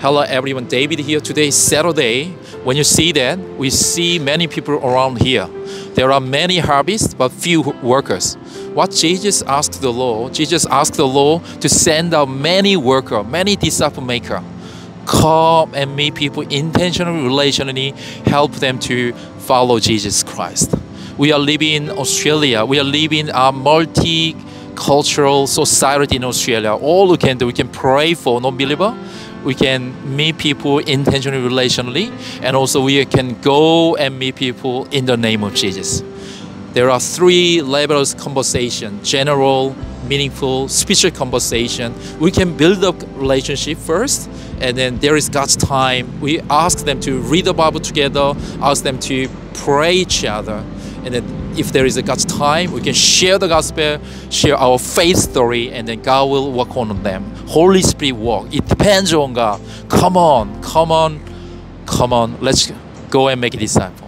Hello everyone, David here. Today is Saturday. When you see that, we see many people around here. There are many harvests but few workers. What Jesus asked the Lord, Jesus asked the Lord to send out many workers, many disciple maker. Come and meet people intentionally, relationally, help them to follow Jesus Christ. We are living in Australia. We are living a multicultural society in Australia. All we can do, we can pray for non-believer. We can meet people intentionally, relationally, and also we can go and meet people in the name of Jesus. There are three levels of conversation: general, meaningful, spiritual conversation. We can build up relationship first, and then there is God's time. We ask them to read the Bible together, ask them to pray each other, and then if there is a God's time, we can share the gospel, share our faith story, and then God will work on them. Holy Spirit work. It depends on God. Come on, come on, come on. Let's go and make a disciple.